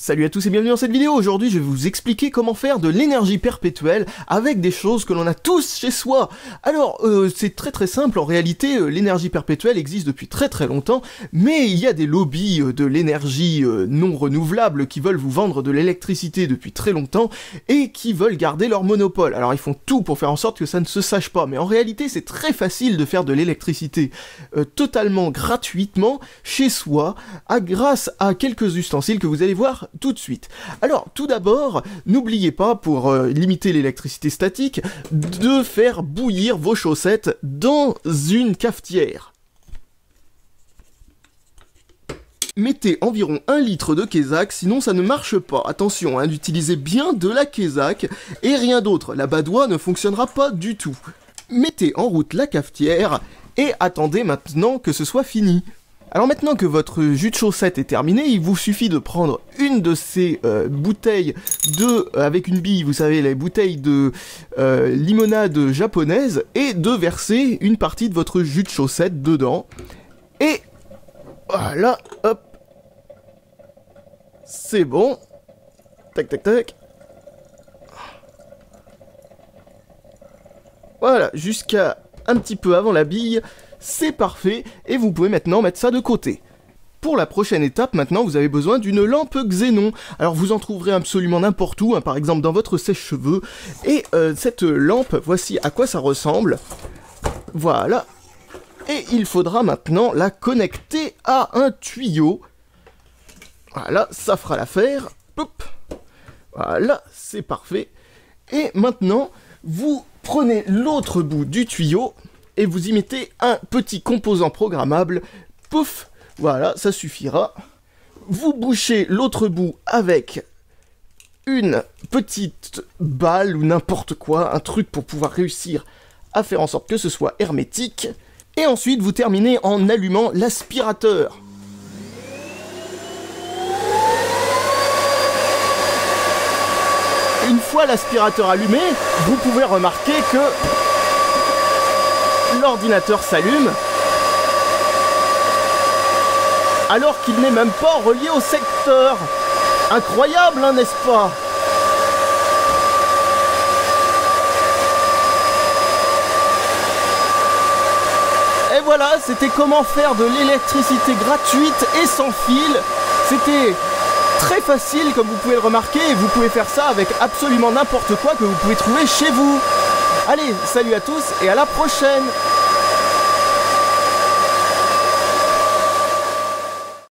Salut à tous et bienvenue dans cette vidéo. Aujourd'hui, je vais vous expliquer comment faire de l'énergie perpétuelle avec des choses que l'on a tous chez soi. Alors, euh, c'est très très simple. En réalité, euh, l'énergie perpétuelle existe depuis très très longtemps, mais il y a des lobbies euh, de l'énergie non renouvelable qui veulent vous vendre de l'électricité depuis très longtemps et qui veulent garder leur monopole. Alors, ils font tout pour faire en sorte que ça ne se sache pas, mais en réalité, c'est très facile de faire de l'électricité totalement gratuitement chez soi, à, grâce à quelques ustensiles que vous allez voir tout de suite. Alors, tout d'abord, n'oubliez pas, pour euh, limiter l'électricité statique, de faire bouillir vos chaussettes dans une cafetière. mettez environ 1 litre de Kézak, sinon ça ne marche pas. Attention, hein, d'utiliser bien de la Kézak et rien d'autre. La badoie ne fonctionnera pas du tout. Mettez en route la cafetière et attendez maintenant que ce soit fini. Alors maintenant que votre jus de chaussette est terminé, il vous suffit de prendre une de ces euh, bouteilles de, euh, avec une bille, vous savez, les bouteilles de euh, limonade japonaise, et de verser une partie de votre jus de chaussette dedans. Et voilà, hop. C'est bon. Tac, tac, tac. Voilà, jusqu'à un petit peu avant la bille c'est parfait, et vous pouvez maintenant mettre ça de côté. Pour la prochaine étape, maintenant, vous avez besoin d'une lampe xénon. Alors, vous en trouverez absolument n'importe où, hein, par exemple dans votre sèche-cheveux. Et euh, cette lampe, voici à quoi ça ressemble. Voilà. Et il faudra maintenant la connecter à un tuyau. Voilà, ça fera l'affaire. Voilà, c'est parfait. Et maintenant, vous prenez l'autre bout du tuyau et vous y mettez un petit composant programmable. Pouf, voilà, ça suffira. Vous bouchez l'autre bout avec une petite balle ou n'importe quoi, un truc pour pouvoir réussir à faire en sorte que ce soit hermétique. Et ensuite, vous terminez en allumant l'aspirateur. Une l'aspirateur allumé, vous pouvez remarquer que l'ordinateur s'allume alors qu'il n'est même pas relié au secteur. Incroyable, hein, n'est-ce pas? Et voilà, c'était comment faire de l'électricité gratuite et sans fil. C'était très facile comme vous pouvez le remarquer et vous pouvez faire ça avec absolument n'importe quoi que vous pouvez trouver chez vous. Allez, salut à tous et à la prochaine